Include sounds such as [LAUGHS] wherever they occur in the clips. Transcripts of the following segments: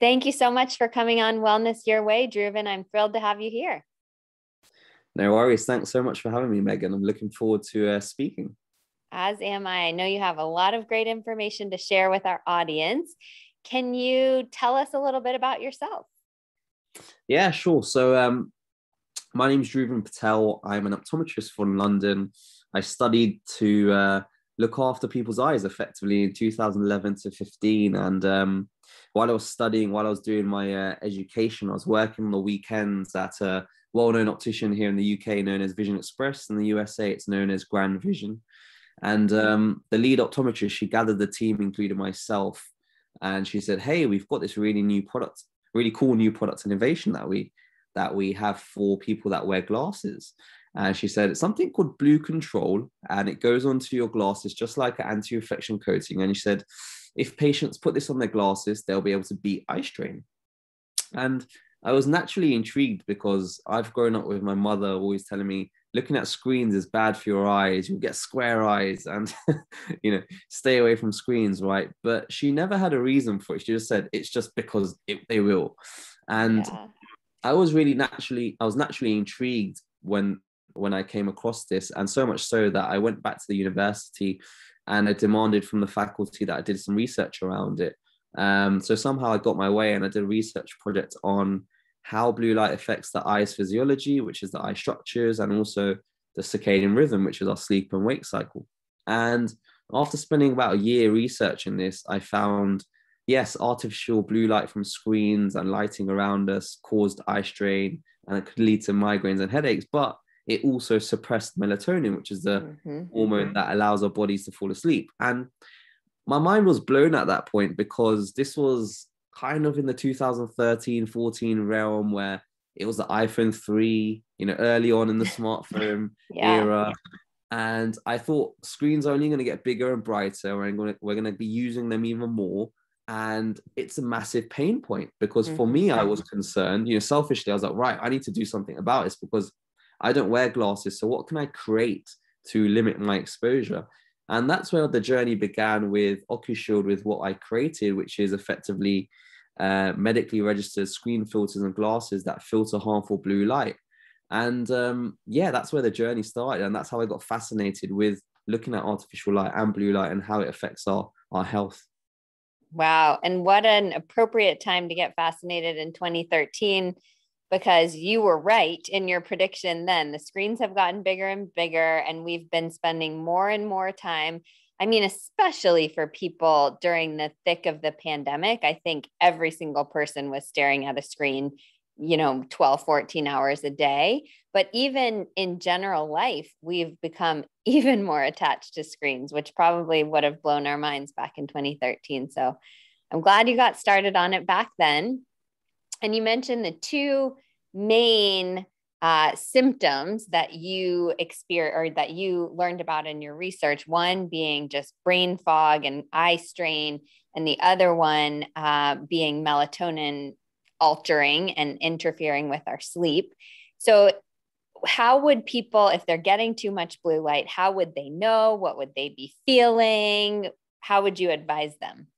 Thank you so much for coming on Wellness Your Way, Dhruvin. I'm thrilled to have you here. No worries. Thanks so much for having me, Megan. I'm looking forward to uh, speaking. As am I. I know you have a lot of great information to share with our audience. Can you tell us a little bit about yourself? Yeah, sure. So, um, my name is Dhruvin Patel. I'm an optometrist from London. I studied to uh, look after people's eyes effectively in 2011 to 15. And um, while I was studying, while I was doing my uh, education, I was working on the weekends at a well known optician here in the UK known as Vision Express. In the USA, it's known as Grand Vision. And um, the lead optometrist, she gathered the team, including myself, and she said, "Hey, we've got this really new product, really cool new product innovation that we that we have for people that wear glasses." And she said it's something called Blue Control, and it goes onto your glasses just like an anti-reflection coating. And she said, if patients put this on their glasses, they'll be able to beat eye strain. And I was naturally intrigued because I've grown up with my mother always telling me looking at screens is bad for your eyes. You'll get square eyes and, [LAUGHS] you know, stay away from screens, right? But she never had a reason for it. She just said it's just because it, they will. And yeah. I was really naturally, I was naturally intrigued when when I came across this, and so much so that I went back to the university and I demanded from the faculty that I did some research around it. Um, so somehow I got my way and I did a research project on how blue light affects the eye's physiology, which is the eye structures, and also the circadian rhythm, which is our sleep and wake cycle. And after spending about a year researching this, I found yes, artificial blue light from screens and lighting around us caused eye strain and it could lead to migraines and headaches, but it also suppressed melatonin, which is the mm-hmm. hormone mm-hmm. that allows our bodies to fall asleep. And my mind was blown at that point because this was kind of in the 2013 14 realm where it was the iPhone 3, you know, early on in the [LAUGHS] smartphone yeah. era. And I thought screens are only going to get bigger and brighter, and we're going to be using them even more. And it's a massive pain point because mm-hmm. for me, I was concerned, you know, selfishly, I was like, right, I need to do something about this because I don't wear glasses. So what can I create to limit my exposure? And that's where the journey began with OcuShield, with what I created, which is effectively uh, medically registered screen filters and glasses that filter harmful blue light. And um, yeah, that's where the journey started. And that's how I got fascinated with looking at artificial light and blue light and how it affects our, our health. Wow. And what an appropriate time to get fascinated in 2013 because you were right in your prediction then. The screens have gotten bigger and bigger, and we've been spending more and more time. I mean, especially for people during the thick of the pandemic, I think every single person was staring at a screen, you know, 12, 14 hours a day. But even in general life, we've become [LAUGHS] even more attached to screens, which probably would have blown our minds back in 2013. So I'm glad you got started on it back then. And you mentioned the two main uh, symptoms that you experience or that you learned about in your research one being just brain fog and eye strain and the other one uh, being melatonin altering and interfering with our sleep. So how would people if they're getting too much blue light how would they know? What would they be feeling? How would you advise them?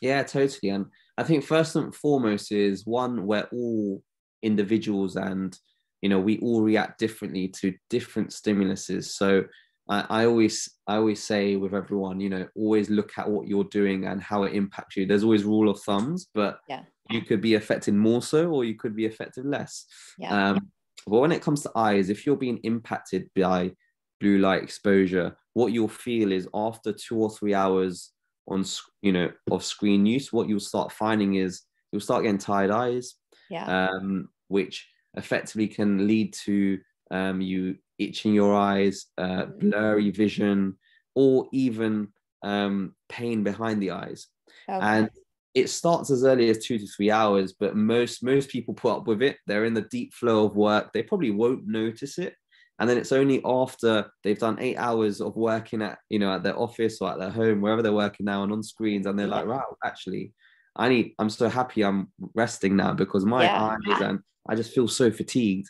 Yeah totally. And I think first and foremost is one where all individuals and you know we all react differently to different stimuluses. So I, I always I always say with everyone, you know, always look at what you're doing and how it impacts you. There's always rule of thumbs, but yeah. you could be affected more so or you could be affected less. Yeah. Um, but when it comes to eyes, if you're being impacted by blue light exposure, what you'll feel is after two or three hours on you know of screen use what you'll start finding is you'll start getting tired eyes yeah. um, which effectively can lead to um, you itching your eyes uh, mm-hmm. blurry vision or even um, pain behind the eyes. Okay. and it starts as early as two to three hours but most most people put up with it. They're in the deep flow of work. They probably won't notice it and then it's only after they've done eight hours of working at you know at their office or at their home wherever they're working now and on screens and they're like wow actually i need i'm so happy i'm resting now because my yeah. eyes and i just feel so fatigued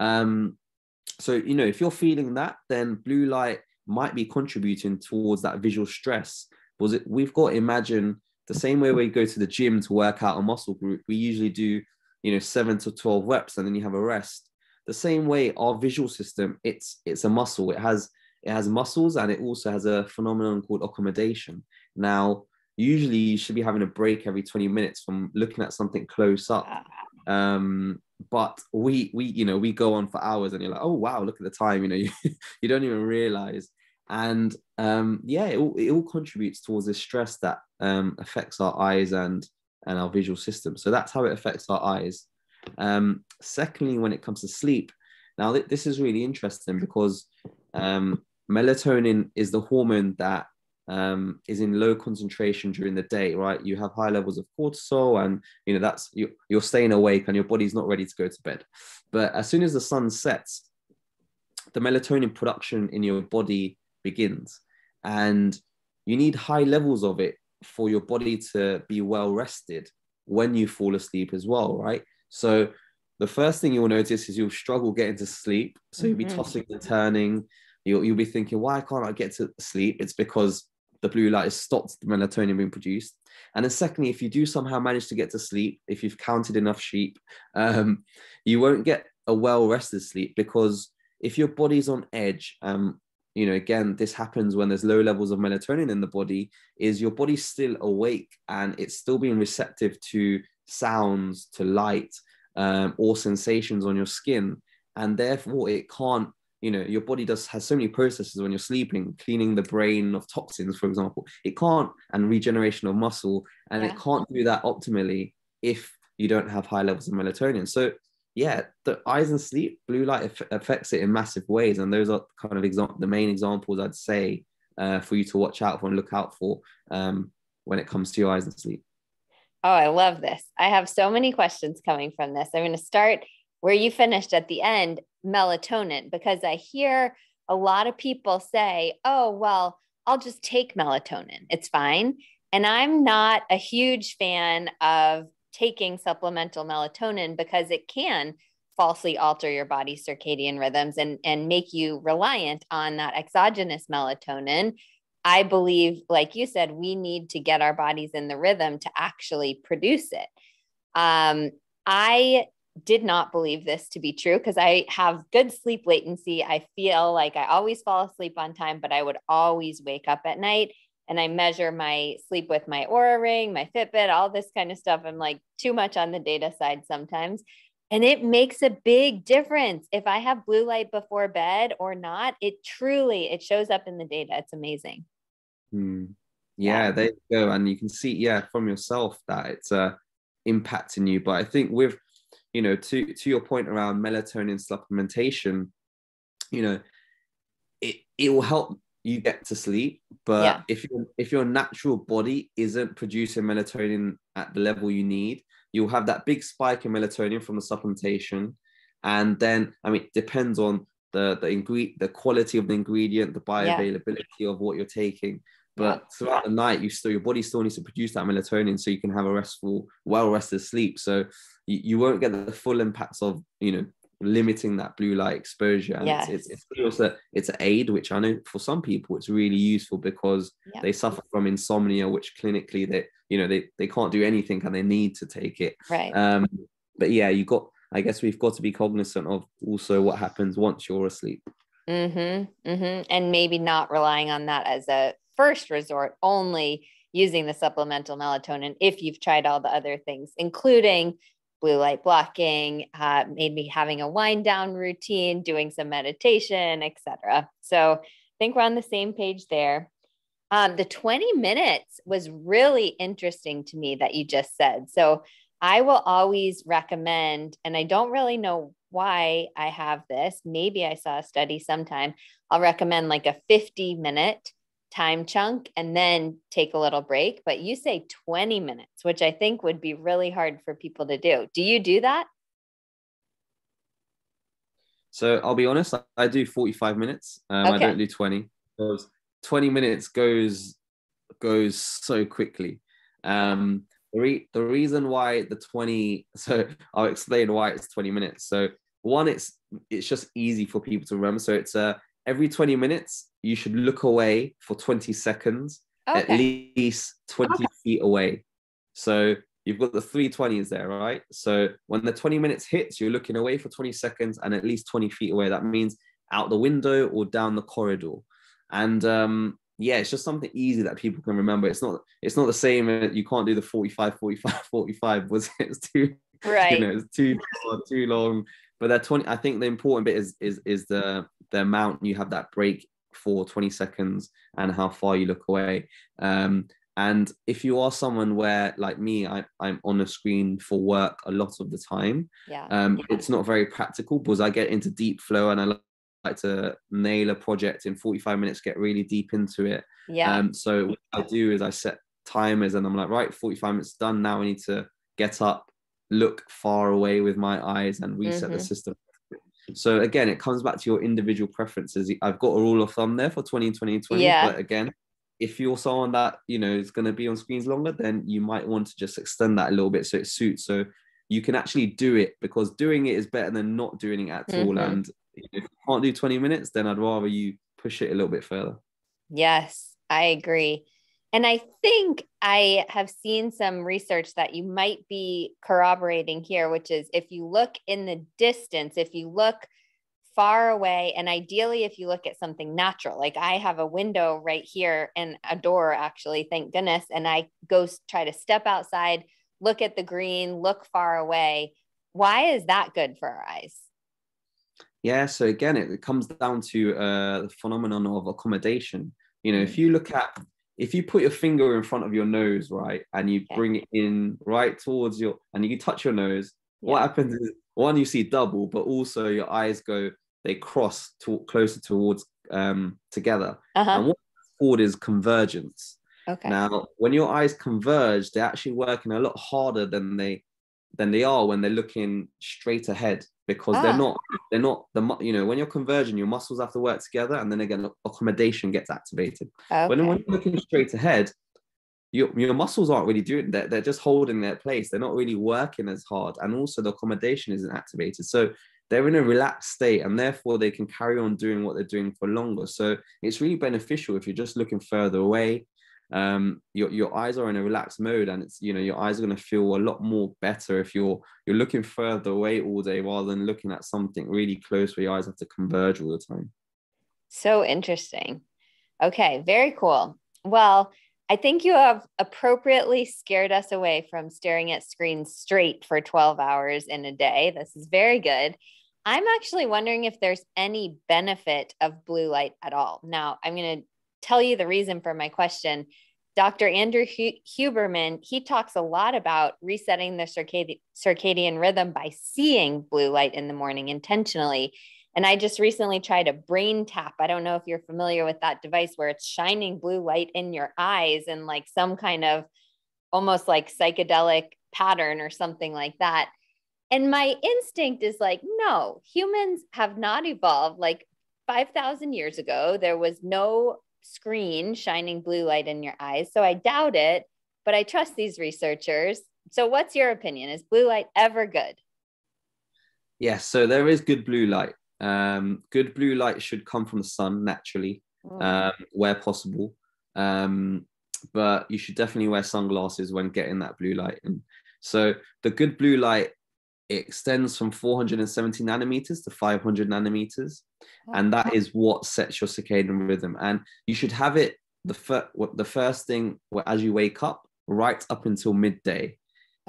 um so you know if you're feeling that then blue light might be contributing towards that visual stress because it, we've got imagine the same way we go to the gym to work out a muscle group, we usually do, you know, seven to 12 reps and then you have a rest. The same way our visual system, it's it's a muscle. It has it has muscles and it also has a phenomenon called accommodation. Now, usually you should be having a break every 20 minutes from looking at something close up. Um, but we we you know we go on for hours and you're like, oh wow, look at the time, you know, [LAUGHS] you, you don't even realize and um, yeah, it all, it all contributes towards this stress that um, affects our eyes and and our visual system. So that's how it affects our eyes. Um, secondly, when it comes to sleep, now th- this is really interesting because um, melatonin is the hormone that um, is in low concentration during the day, right? You have high levels of cortisol, and you know that's you, you're staying awake, and your body's not ready to go to bed. But as soon as the sun sets, the melatonin production in your body begins. And you need high levels of it for your body to be well rested when you fall asleep as well, right? So the first thing you'll notice is you'll struggle getting to sleep. So you'll be mm-hmm. tossing and turning. You'll, you'll be thinking, why can't I get to sleep? It's because the blue light has stopped the melatonin being produced. And then secondly, if you do somehow manage to get to sleep, if you've counted enough sheep, [LAUGHS] um, you won't get a well rested sleep because if your body's on edge, um, you know again this happens when there's low levels of melatonin in the body is your body's still awake and it's still being receptive to sounds to light um, or sensations on your skin and therefore it can't you know your body does has so many processes when you're sleeping cleaning the brain of toxins for example it can't and regeneration of muscle and yeah. it can't do that optimally if you don't have high levels of melatonin so yeah, the eyes and sleep, blue light affects it in massive ways, and those are kind of example the main examples I'd say uh, for you to watch out for and look out for um, when it comes to your eyes and sleep. Oh, I love this. I have so many questions coming from this. I'm going to start where you finished at the end, melatonin, because I hear a lot of people say, "Oh, well, I'll just take melatonin. It's fine." And I'm not a huge fan of taking supplemental melatonin because it can falsely alter your body's circadian rhythms and, and make you reliant on that exogenous melatonin. I believe, like you said, we need to get our bodies in the rhythm to actually produce it. Um, I did not believe this to be true because I have good sleep latency. I feel like I always fall asleep on time, but I would always wake up at night and I measure my sleep with my Oura ring, my Fitbit, all this kind of stuff. I'm like too much on the data side sometimes. And it makes a big difference if I have blue light before bed or not. It truly it shows up in the data. It's amazing. Hmm. Yeah, yeah, there you go. And you can see, yeah, from yourself that it's uh impacting you. But I think with you know, to to your point around melatonin supplementation, you know, it it will help you get to sleep. But yeah. if your if your natural body isn't producing melatonin at the level you need, you'll have that big spike in melatonin from the supplementation. And then, I mean, it depends on the the ingredient, the quality of the ingredient, the bioavailability yeah. of what you're taking. But throughout the night, you still your body still needs to produce that melatonin so you can have a restful, well rested sleep. So you, you won't get the full impacts of you know limiting that blue light exposure. And yes. it's, it's, it's also it's an aid, which I know for some people it's really useful because yeah. they suffer from insomnia, which clinically they you know they, they can't do anything and they need to take it. Right. Um, but yeah, you got I guess we've got to be cognizant of also what happens once you're asleep. Mm-hmm. Mm-hmm. And maybe not relying on that as a first resort, only using the supplemental melatonin if you've tried all the other things, including blue light blocking, uh, maybe having a wind down routine, doing some meditation, etc. So I think we're on the same page there. Um, the 20 minutes was really interesting to me that you just said. So I will always recommend, and I don't really know why I have this. Maybe I saw a study sometime. I'll recommend like a 50 minute time chunk and then take a little break. But you say 20 minutes, which I think would be really hard for people to do. Do you do that? So I'll be honest, I do 45 minutes. Um, okay. I don't do 20 because 20 minutes goes goes so quickly. Um, the, re- the reason why the 20, [LAUGHS] so I'll explain why it's 20 minutes. So one, it's it's just easy for people to remember. So it's uh, every 20 minutes, you should look away for 20 seconds okay. at least 20 okay. feet away. So you've got the 320s there, right? So when the 20 minutes hits, you're looking away for 20 seconds and at least 20 feet away. That means out the window or down the corridor. And um, yeah, it's just something easy that people can remember. It's not it's not the same. Uh, you can't do the 45, 45, 45. Was [LAUGHS] it's too right? You know, it's too too long. But that 20, I think the important bit is is is the the amount you have that break for 20 seconds and how far you look away. Um, and if you are someone where, like me, I, I'm on a screen for work a lot of the time, yeah. Um, it's not very practical because I get into deep flow and I like to nail a project in 45 minutes, get really deep into it. Yeah. Um, so what I do is I set timers and I'm like, right, 45 minutes done. Now I need to get up, look far away with my eyes and reset mm-hmm. the system. So again, it comes back to your individual preferences. I've got a rule of thumb there for 20 20 20. Yeah. But again, if you're someone that you know is going to be on screens longer, then you might want to just extend that a little bit so it suits. So you can actually do it because doing it is better than not doing it at mm-hmm. all. And if you can't do 20 minutes, then I'd rather you push it a little bit further. Yes, I agree. And I think I have seen some research that you might be corroborating here, which is if you look in the distance, if you look far away, and ideally, if you look at something natural, like I have a window right here and a door, actually, thank goodness. And I go try to step outside, look at the green, look far away. Why is that good for our eyes? Yeah, so again, it, it comes down to uh, the phenomenon of accommodation. You know, if mm. you look at if you put your finger in front of your nose, right, and you okay. bring it in right towards your, and you touch your nose, yeah. what happens is one, you see double, but also your eyes go, they cross to, closer towards um, together. Uh-huh. And what called is convergence. Okay. Now, when your eyes converge, they're actually working a lot harder than they than they are when they're looking straight ahead because ah. they're not they're not the you know when you're converging your muscles have to work together and then again accommodation gets activated okay. when, when you're looking straight ahead your, your muscles aren't really doing that they're just holding their place they're not really working as hard and also the accommodation isn't activated so they're in a relaxed state and therefore they can carry on doing what they're doing for longer so it's really beneficial if you're just looking further away um, your, your eyes are in a relaxed mode and it's you know your eyes are going to feel a lot more better if you're you're looking further away all day rather than looking at something really close where your eyes have to converge all the time. So interesting. Okay very cool. Well i think you have appropriately scared us away from staring at screens straight for 12 hours in a day. This is very good. I'm actually wondering if there's any benefit of blue light at all. Now i'm going to tell you the reason for my question. Dr. Andrew Huberman, he talks a lot about resetting the circadian, circadian rhythm by seeing blue light in the morning intentionally. And I just recently tried a brain tap. I don't know if you're familiar with that device where it's shining blue light in your eyes and like some kind of almost like psychedelic pattern or something like that. And my instinct is like, no, humans have not evolved. Like 5,000 years ago, there was no screen shining blue light in your eyes. So I doubt it, but I trust these researchers. So, what's your opinion? Is blue light ever good? Yes, so there is good blue light. Um, good blue light should come from the sun naturally, mm. um, where possible. Um, but you should definitely wear sunglasses when getting that blue light. And so the good blue light it extends from 470 nanometers to 500 nanometers and that is what sets your circadian rhythm and you should have it the first the first thing as you wake up right up until midday okay.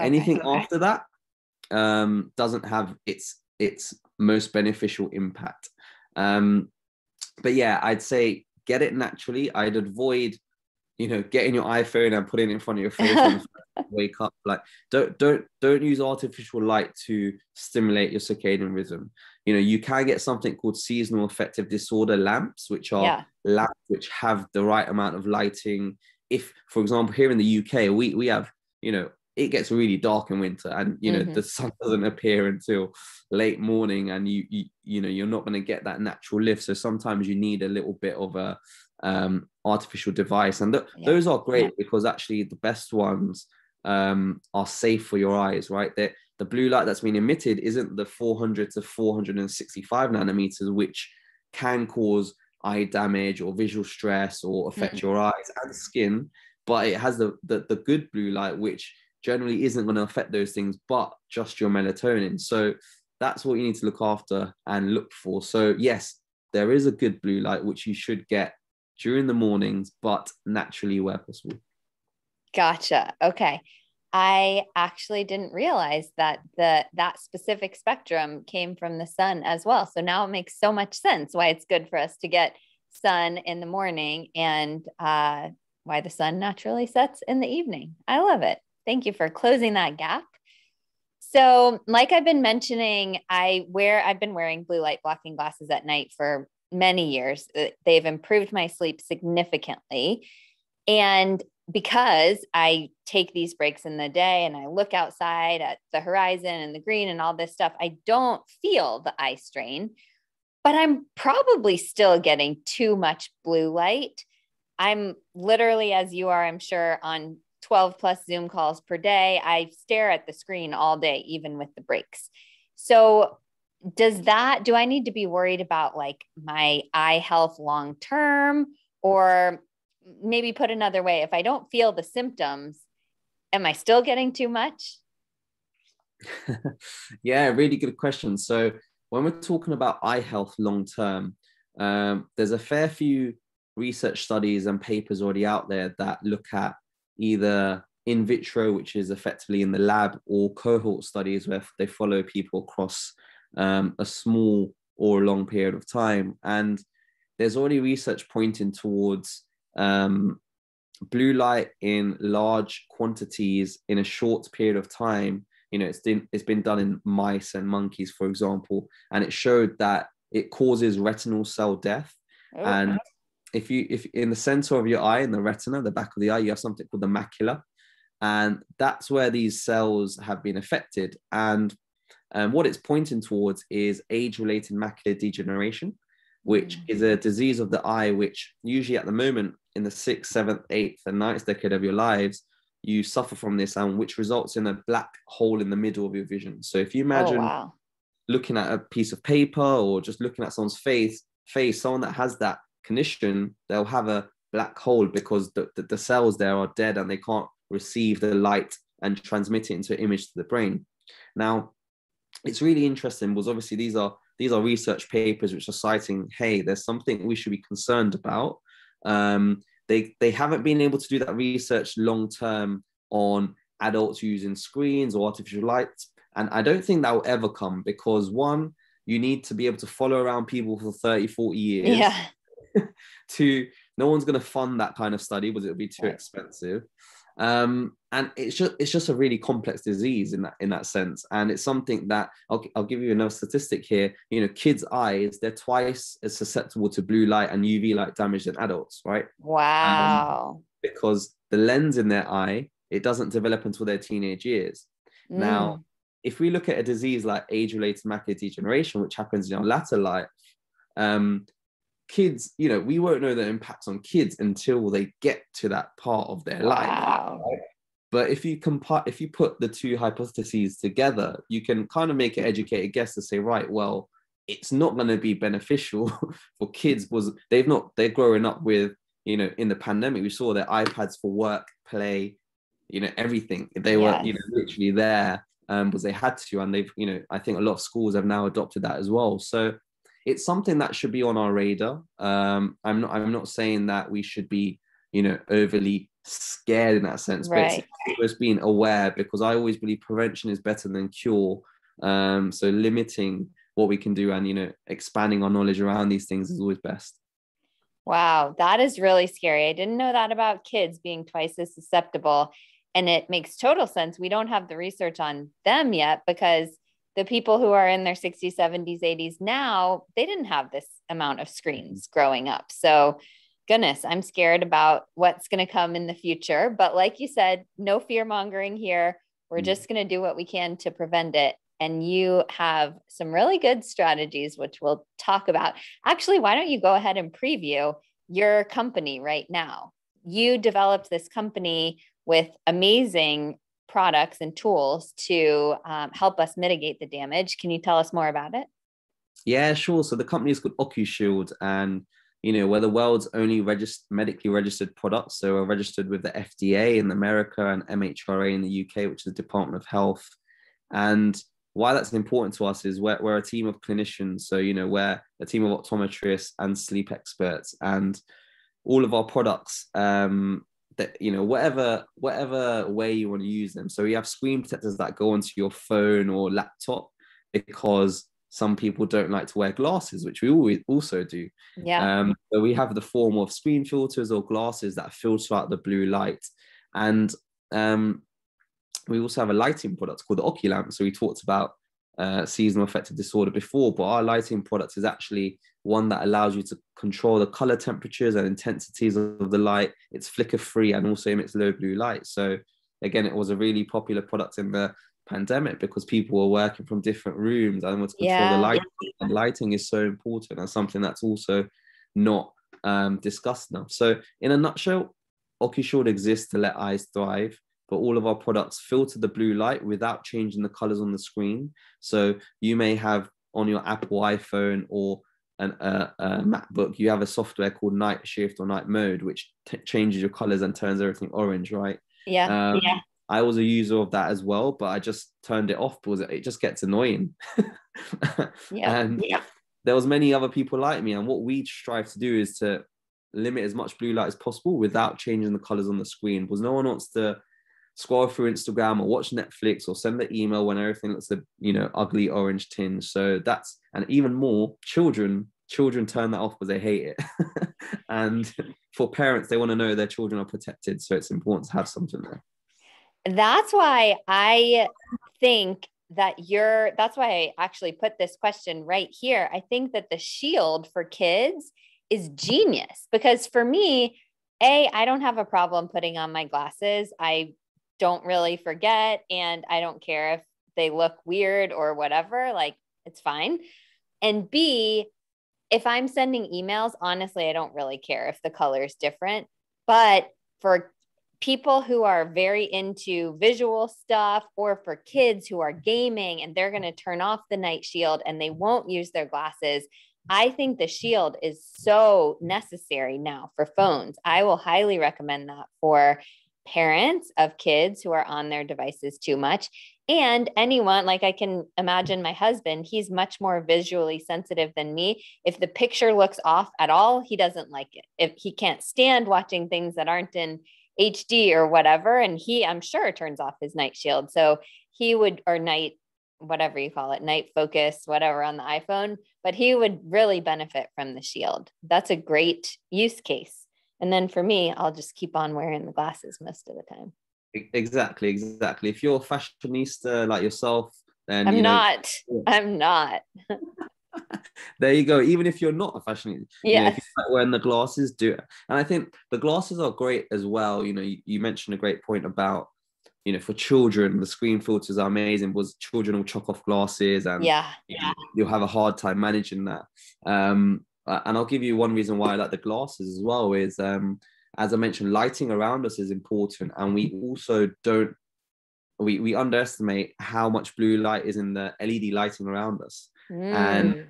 anything okay. after that um, doesn't have its its most beneficial impact um, but yeah i'd say get it naturally i'd avoid you know getting your iphone and putting it in front of your [LAUGHS] face wake up like don't don't don't use artificial light to stimulate your circadian rhythm you know you can get something called seasonal affective disorder lamps which are yeah. lamps which have the right amount of lighting if for example here in the uk we we have you know it gets really dark in winter and you know mm-hmm. the sun [LAUGHS] doesn't appear until late morning and you you, you know you're not going to get that natural lift so sometimes you need a little bit of a um, artificial device and th- yeah. those are great yeah. because actually the best ones um, are safe for your eyes, right? That the blue light that's being emitted isn't the 400 to 465 nanometers, which can cause eye damage or visual stress or affect Mm. your eyes and skin, but it has the, the the good blue light, which generally isn't going to affect those things, but just your melatonin. So that's what you need to look after and look for. So yes, there is a good blue light which you should get during the mornings, but naturally where possible. Gotcha. Okay. I actually didn't realize that the that specific spectrum came from the sun as well. So now it makes so much sense why it's good for us to get sun in the morning and uh, why the sun naturally sets in the evening. I love it. Thank you for closing that gap. So, like I've been mentioning, I wear I've been wearing blue light blocking glasses at night for many years. Uh, They've improved my sleep significantly. And because I take these breaks in the day and I look outside at the horizon and the green and all this stuff, I don't feel the eye strain, but I'm probably still getting too much blue light. I'm literally, as you are, I'm sure, on 12 plus Zoom calls per day. I stare at the screen all day, even with the breaks. So, does that, do I need to be worried about like my eye health long term? Or maybe put another way, if I don't feel the symptoms, am I still getting too much? [LAUGHS] yeah, really good question. So when we're talking about eye health long term, um, there's a fair few research studies and papers already out there that look at either in vitro, which is effectively in the lab, or cohort studies where they follow people across um, a small or a long period of time. And there's already research pointing towards um, blue light in large quantities in a short period of time. You know, it's been it's been done in mice and monkeys, for example, and it showed that it causes retinal cell death. Oh, And if you if in the center of your eye, in the retina, the back of the eye, you have something called the macula, and that's where these cells have been affected. And um, what it's pointing towards is age-related macular degeneration, which Mm. is a disease of the eye, which usually at the moment in the sixth, seventh, eighth, and ninth decade of your lives, you suffer from this, and which results in a black hole in the middle of your vision. So if you imagine oh, wow. looking at a piece of paper or just looking at someone's face, face, someone that has that condition, they'll have a black hole because the, the, the cells there are dead and they can't receive the light and transmit it into an image to the brain. Now, it's really interesting because obviously these are these are research papers which are citing, hey, there's something we should be concerned about. Um, they they haven't been able to do that research long term on adults using screens or artificial lights, and I don't think that will ever come because one, you need to be able to follow around people for 30, 40 years. Yeah. [LAUGHS] to no one's going to fund that kind of study because it would be too Right. expensive um and it's just it's just a really complex disease in that in that sense and it's something that I'll, I'll give you another statistic here you know kids eyes they're twice as susceptible to blue light and uv light damage than adults right Wow. because the lens in their eye it doesn't develop until their teenage years Mm. now if we look at a disease like age-related macular degeneration which happens in our latter life um kids you know we won't know the impacts on kids until they get to that part of their life but if you compare if you put the two hypotheses together you can kind of make an educated guess to say right well it's not going to be beneficial [LAUGHS] for kids was they've not they're growing up with you know in the pandemic we saw their ipads for work play you know everything. They were you know literally there um was they had to and they've you know i think a lot of schools have now adopted that as well. So it's something that should be on our radar um i'm not i'm not saying that we should be you know overly scared in that sense but Right. it's just being aware because i always believe prevention is better than cure um so limiting what we can do and you know expanding our knowledge around these things is always best Wow, that is really scary. I didn't know that about kids being twice as susceptible. And it makes total sense. We don't have the research on them yet because the people who are in their 60s, 70s, 80s now, they didn't have this amount of screens growing up. So, goodness, I'm scared about what's going to come in the future. But like you said, no fear mongering here. We're Mm. just going to do what we can to prevent it. And you have some really good strategies, which we'll talk about. Actually, why don't you go ahead and preview your company right now? You developed this company with amazing products and tools to um, help us mitigate the damage. Can you tell us more about it? Yeah, sure. So the company is called OcuShield, and you know, we're the world's only regist- medically registered products. So we're registered with the FDA in America and MHRA in the UK, which is the Department of Health. And why that's important to us is we're, we're a team of clinicians. So, you know, we're a team of optometrists and sleep experts. And all of our products um, that you know whatever whatever way you want to use them. So we have screen protectors that go onto your phone or laptop because some people don't like to wear glasses which we always also do. Yeah. Um, so we have the form of screen filters or glasses that filter out the blue light. And um, we also have a lighting product called the oculamp so we talked about uh, seasonal affective disorder before, but our lighting product is actually one that allows you to control the color temperatures and intensities of the light. It's flicker free and also emits low blue light. So again, it was a really popular product in the pandemic because people were working from different rooms and wanted to control yeah. the light. And lighting is so important and something that's also not um, discussed enough. So in a nutshell, OcuShield exists to let eyes thrive but all of our products filter the blue light without changing the colors on the screen. So you may have on your Apple iPhone or an, uh, a MacBook, you have a software called Night Shift or Night Mode, which t- changes your colors and turns everything orange, right? Yeah. Um, yeah. I was a user of that as well, but I just turned it off because it just gets annoying. [LAUGHS] yeah. And yeah. there was many other people like me, and what we strive to do is to limit as much blue light as possible without changing the colors on the screen, because no one wants to scroll through Instagram or watch Netflix or send the email when everything looks a you know ugly orange tinge. So that's and even more children children turn that off because they hate it. [LAUGHS] and for parents, they want to know their children are protected. So it's important to have something there. That's why I think that you're that's why I actually put this question right here. I think that the shield for kids is genius because for me, a, I don't have a problem putting on my glasses. I don't really forget and I don't care if they look weird or whatever, like it's fine. And B, if I'm sending emails, honestly, I don't really care if the color is different. But for people who are very into visual stuff or for kids who are gaming and they're going to turn off the night shield and they won't use their glasses, I think the shield is so necessary now for phones. I will highly recommend that for parents of kids who are on their devices too much. And anyone like i can imagine my husband he's much more visually sensitive than me. If the picture looks off at all he doesn't like it. If he can't stand watching things that aren't in hd or whatever and he i'm sure turns off his night shield. So he would or night whatever you call it night focus whatever on the iphone but he would really benefit from the shield. That's a great use case and then for me, I'll just keep on wearing the glasses most of the time. Exactly, exactly. If you're a fashionista like yourself, then I'm not. Know, I'm not. [LAUGHS] there you go. Even if you're not a fashionista, yeah, you know, like wearing the glasses, do it. And I think the glasses are great as well. You know, you, you mentioned a great point about you know, for children, the screen filters are amazing. Was children will chuck off glasses, and yeah, yeah, you'll have a hard time managing that. Um, uh, and I'll give you one reason why I like the glasses as well is um, as I mentioned, lighting around us is important, and we also don't we we underestimate how much blue light is in the LED lighting around us. Mm. And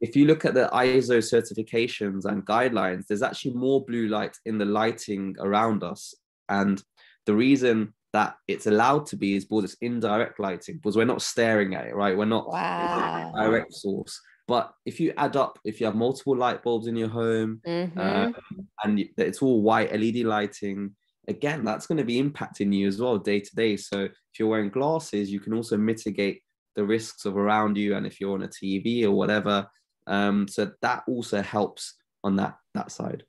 if you look at the ISO certifications and guidelines, there's actually more blue light in the lighting around us. And the reason that it's allowed to be is because it's indirect lighting, because we're not staring at it, right? We're not wow. direct source. But if you add up, if you have multiple light bulbs in your home mm-hmm. um, and it's all white LED lighting, again, that's going to be impacting you as well day to day. So if you're wearing glasses, you can also mitigate the risks of around you. And if you're on a TV or whatever, um, so that also helps on that that side.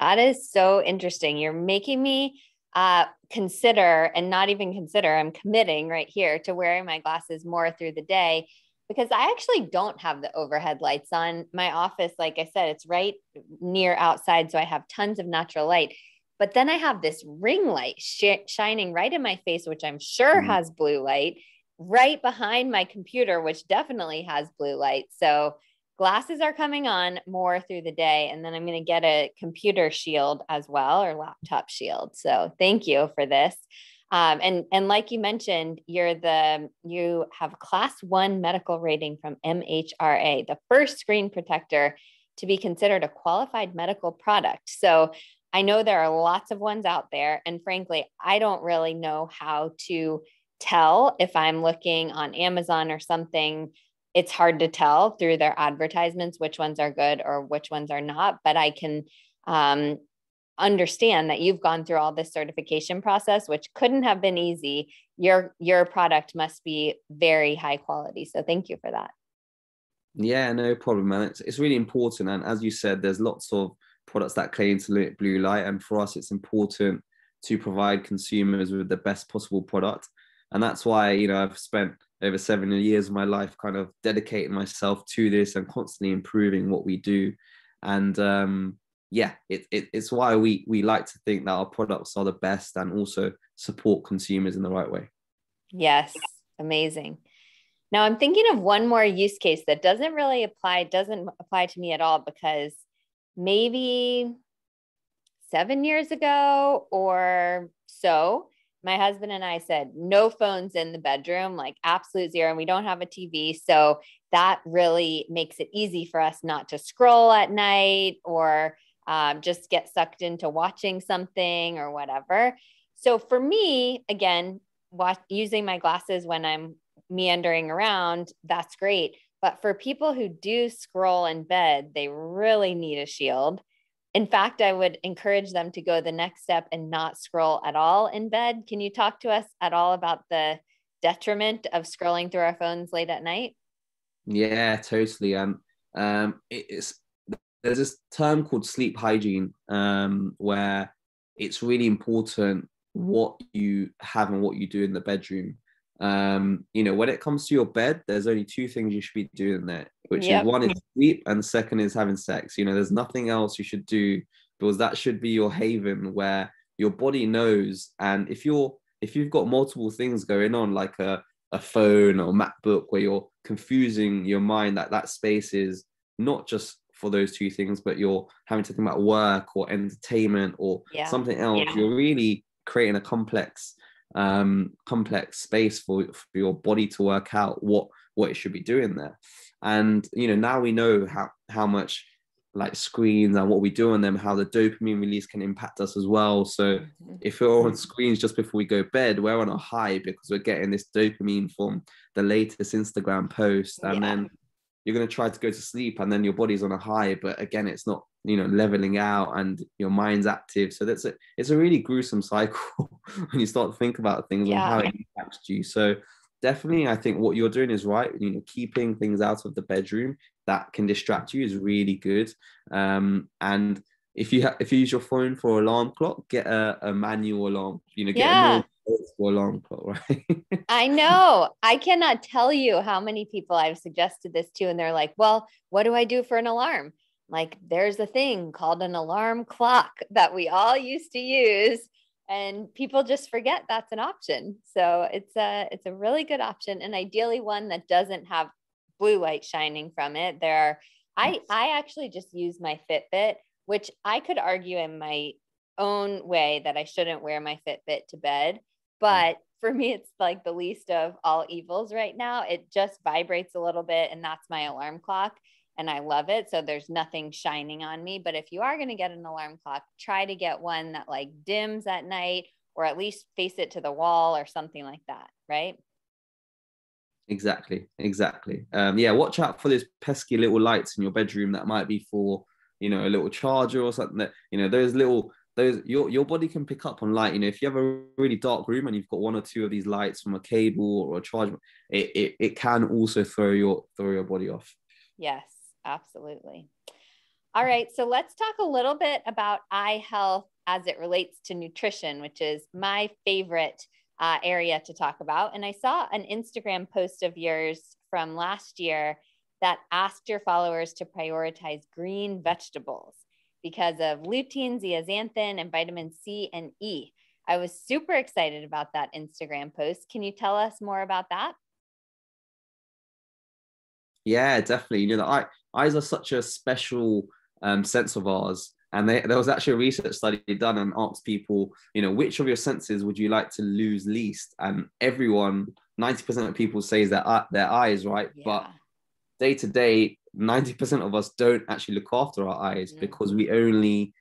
That is so interesting. You're making me uh, consider and not even consider. I'm committing right here to wearing my glasses more through the day because I actually don't have the overhead lights on my office. Like I said, it's right near outside. So I have tons of natural light. But then I have this ring light sh- shining right in my face, which I'm sure mm-hmm. has blue light, right behind my computer, which definitely has blue light. So glasses are coming on more through the day. And then I'm going to get a computer shield as well or laptop shield. So thank you for this. Um, and and like you mentioned, you're the you have class one medical rating from MHRA, the first screen protector to be considered a qualified medical product. So I know there are lots of ones out there. And frankly, I don't really know how to tell if I'm looking on Amazon or something. It's hard to tell through their advertisements which ones are good or which ones are not, but I can um, understand that you've gone through all this certification process which couldn't have been easy your your product must be very high quality. So thank you for that. Yeah no problem man. It's, it's really important. And as you said there's lots of products that claim to limit blue light. And for us it's important to provide consumers with the best possible product. And that's why you know i've spent over seven years of my life kind of dedicating myself to this and constantly improving what we do. And um yeah, it, it, it's why we we like to think that our products are the best and also support consumers in the right way. Yes, amazing. Now I'm thinking of one more use case that doesn't really apply, doesn't apply to me at all because maybe seven years ago or so, my husband and I said, no phones in the bedroom, like absolute zero. And we don't have a TV. So that really makes it easy for us not to scroll at night or um, just get sucked into watching something or whatever. So for me, again, watch, using my glasses when I'm meandering around, that's great. But for people who do scroll in bed, they really need a shield. In fact, I would encourage them to go the next step and not scroll at all in bed. Can you talk to us at all about the detriment of scrolling through our phones late at night? Yeah, totally. Um, um, it's there's this term called sleep hygiene um, where it's really important what you have and what you do in the bedroom. Um, you know, when it comes to your bed, there's only two things you should be doing there, which yep. is one is sleep and second is having sex. You know, there's nothing else you should do because that should be your haven where your body knows. And if you're if you've got multiple things going on, like a, a phone or MacBook, where you're confusing your mind that that space is not just for those two things, but you're having to think about work or entertainment or yeah. something else, yeah. you're really creating a complex um complex space for, for your body to work out what what it should be doing there and you know now we know how how much like screens and what we do on them how the dopamine release can impact us as well so mm-hmm. if we're on screens just before we go bed we're on a high because we're getting this dopamine from the latest instagram post and yeah. then you're going to try to go to sleep and then your body's on a high but again it's not you know leveling out and your mind's active so that's a it's a really gruesome cycle [LAUGHS] when you start to think about things yeah. and how it impacts you so definitely i think what you're doing is right you know keeping things out of the bedroom that can distract you is really good um, and if you ha- if you use your phone for alarm clock get a, a manual alarm you know get yeah. a for long [LAUGHS] right? I know. I cannot tell you how many people I've suggested this to, and they're like, well, what do I do for an alarm? Like, there's a thing called an alarm clock [LAUGHS] that we all used to use. And people just forget that's an option. So it's a it's a really good option, and ideally one that doesn't have blue light shining from it. There are I I actually just use my Fitbit, which I could argue in my own way that I shouldn't wear my Fitbit to bed. But for me it's like the least of all evils right now. It just vibrates a little bit and that's my alarm clock and i love it so there's nothing shining on me. But if you are going to get an alarm clock try to get one that like dims at night or at least face it to the wall or something like that right? Exactly exactly. Um yeah watch out for those pesky little lights in your bedroom that might be for you know a little charger or something that you know those little those your your body can pick up on light. You know, if you have a really dark room and you've got one or two of these lights from a cable or a charge, it it, it can also throw your throw your body off. Yes, absolutely. All right, so let's talk a little bit about eye health as it relates to nutrition, which is my favorite uh, area to talk about. And I saw an Instagram post of yours from last year that asked your followers to prioritize green vegetables because of lutein, zeaxanthin, and vitamin C and E. I was super excited about that Instagram post. Can you tell us more about that? Yeah, definitely. You know, the eye, eyes are such a special um, sense of ours. And they, there was actually a research study done and asked people, you know, which of your senses would you like to lose least? And everyone, 90% of people says that their eyes, right? Yeah. But day to day, 90% of us don't actually look after our eyes mm. because we only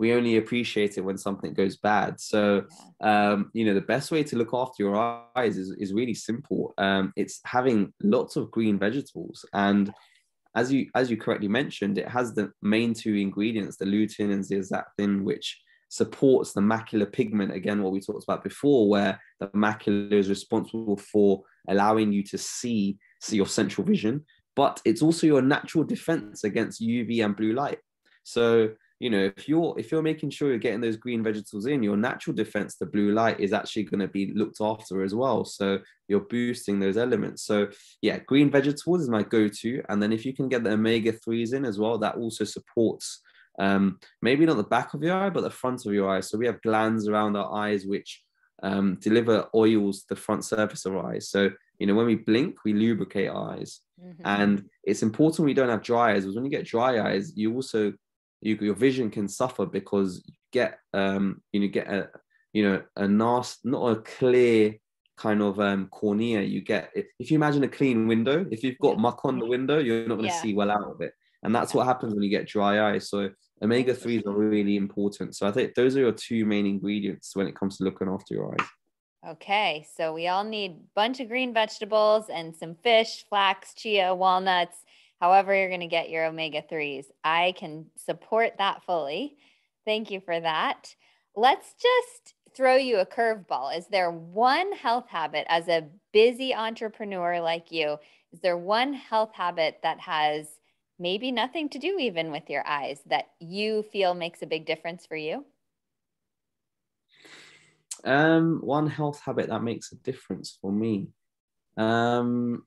we only appreciate it when something goes bad. So, um, you know, the best way to look after your eyes is, is really simple. Um, it's having lots of green vegetables. And as you as you correctly mentioned, it has the main two ingredients, the lutein and zeaxanthin, which supports the macular pigment. Again, what we talked about before, where the macula is responsible for allowing you to see, see your central vision, but it's also your natural defense against UV and blue light. So you know if you're if you're making sure you're getting those green vegetables in your natural defense to blue light is actually going to be looked after as well. So you're boosting those elements. So yeah green vegetables is my go-to. And then if you can get the omega-3s in as well that also supports um, maybe not the back of your eye but the front of your eye. So we have glands around our eyes which um, deliver oils to the front surface of our eyes. So you know when we blink we lubricate our eyes. Mm-hmm. and it's important we don't have dry eyes because when you get dry eyes you also you, your vision can suffer because you get um you know get a you know a nasty not a clear kind of um cornea. You get if you imagine a clean window if you've got muck on the window you're not going to yeah. see well out of it. And that's what happens when you get dry eyes. So omega 3s are really important so i think those are your two main ingredients when it comes to looking after your eyes okay so we all need a bunch of green vegetables and some fish flax chia walnuts however you're going to get your omega 3s. I can support that fully. Thank you for that. Let's just throw you a curveball. Is there one health habit as a busy entrepreneur like you? Is there one health habit that has maybe nothing to do even with your eyes that you feel makes a big difference for you? Um, one health habit that makes a difference for me. Um,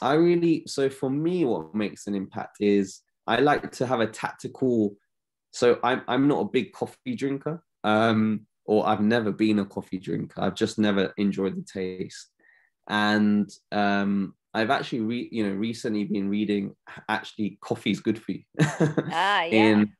I really so for me, what makes an impact is I like to have a tactical. So I'm I'm not a big coffee drinker, um, or I've never been a coffee drinker. I've just never enjoyed the taste, and um, I've actually re, you know recently been reading actually coffee is good for you. [LAUGHS] ah, yeah. In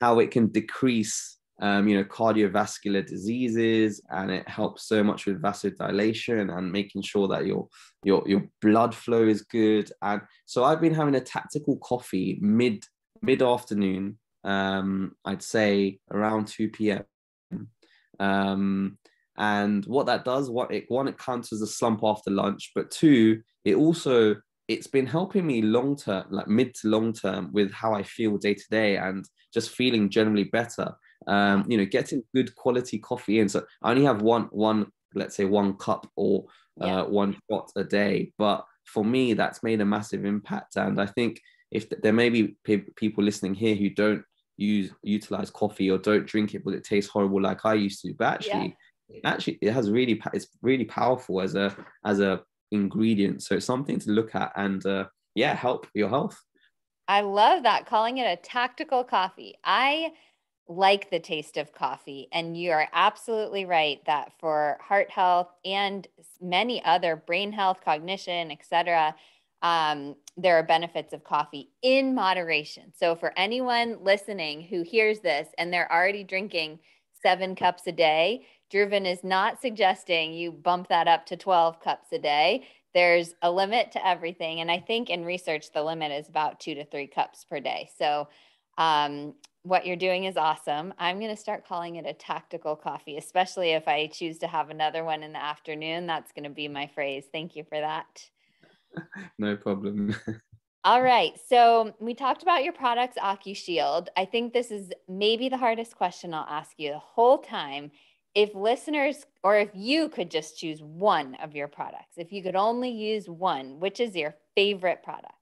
how it can decrease um, you know, cardiovascular diseases, and it helps so much with vasodilation and making sure that your your your blood flow is good. And so I've been having a tactical coffee mid mid afternoon. Um, I'd say around two p.m. Um, and what that does, what it one, it counters a slump after lunch, but two, it also it's been helping me long term, like mid to long term, with how I feel day to day and just feeling generally better um, you know, getting good quality coffee in. So I only have one, one, let's say one cup or uh, yeah. one shot a day. But for me, that's made a massive impact. And I think if there may be pe- people listening here who don't use utilize coffee or don't drink it, but it tastes horrible like I used to. But actually, yeah. Actually, it has really it's really powerful as a as a ingredient. So it's something to look at and uh, yeah, help your health. I love that calling it a tactical coffee. I like the taste of coffee. And you are absolutely right that for heart health and many other brain health, cognition, etc., um, there are benefits of coffee in moderation. So for anyone listening who hears this and they're already drinking seven cups a day, Dhruvin is not suggesting you bump that up to 12 cups a day. There's a limit to everything. And I think in research, the limit is about two to three cups per day. So um, what you're doing is awesome. I'm going to start calling it a tactical coffee, especially if I choose to have another one in the afternoon. That's going to be my phrase. Thank you for that. [LAUGHS] No problem. [LAUGHS] All right. So we talked about your products, OcuShield. I think this is maybe the hardest question I'll ask you the whole time. If listeners or if you could just choose one of your products, if you could only use one, which is your favorite product?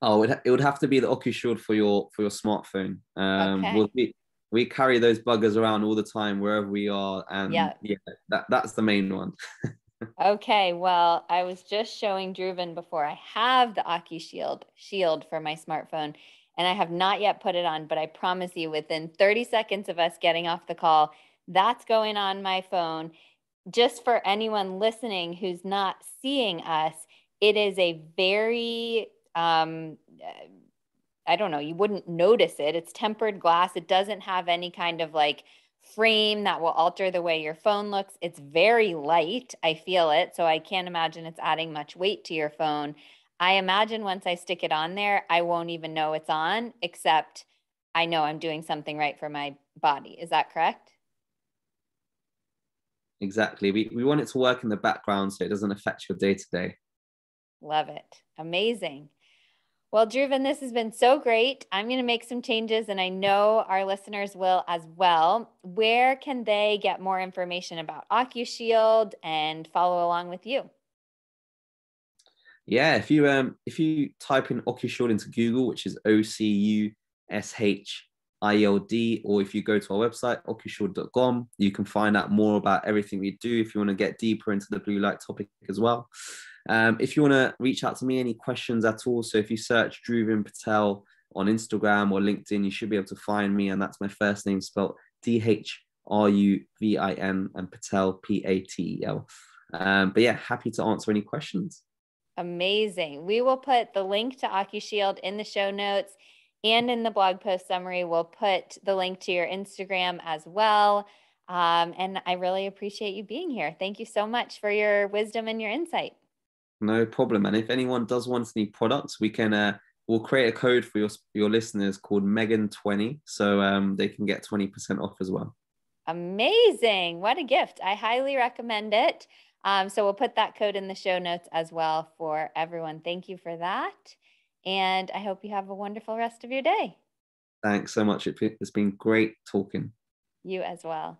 Oh, it, it would have to be the OcuShield for your for your smartphone. Um, okay. we'll be, we carry those buggers around all the time wherever we are, and yeah, yeah that, that's the main one. [LAUGHS] okay, well, I was just showing Dhruvin before. I have the OcuShield shield for my smartphone, and I have not yet put it on. But I promise you, within 30 seconds of us getting off the call, that's going on my phone. Just for anyone listening who's not seeing us, it is a very um, I don't know, you wouldn't notice it. It's tempered glass. It doesn't have any kind of like frame that will alter the way your phone looks. It's very light. I feel it. So I can't imagine it's adding much weight to your phone. I imagine once I stick it on there, I won't even know it's on, except I know I'm doing something right for my body. Is that correct? Exactly. We, we want it to work in the background so it doesn't affect your day to day. Love it. Amazing. Well, Dhruvin, this has been so great. I'm going to make some changes, and I know our listeners will as well. Where can they get more information about OcuShield and follow along with you? Yeah, if you um if you type in OcuShield into Google, which is O C U S H I L D, or if you go to our website ocushield.com, you can find out more about everything we do. If you want to get deeper into the blue light topic as well, um, if you want to reach out to me, any questions at all, so if you search Dhruvin Patel on Instagram or LinkedIn, you should be able to find me, and that's my first name spelled D H R U V I N and Patel P A T E L. Um, but yeah, happy to answer any questions. Amazing. We will put the link to OcuShield in the show notes and in the blog post summary. We'll put the link to your Instagram as well. Um, and I really appreciate you being here. Thank you so much for your wisdom and your insight. No problem. And if anyone does want any products, we can uh, we'll create a code for your your listeners called Megan20, so um, they can get 20% off as well. Amazing! What a gift! I highly recommend it. Um, so we'll put that code in the show notes as well for everyone. Thank you for that. And I hope you have a wonderful rest of your day. Thanks so much. It's been great talking. You as well.